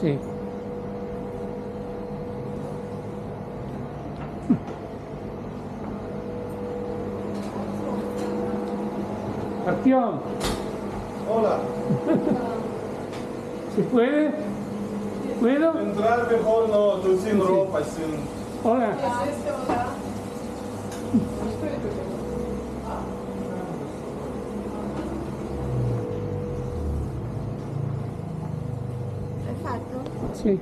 Sí. Acción. Hola. ¿Se puede? ¿Puedo? Entrar mejor no, tú sin ropa, sin... Hola. Sí.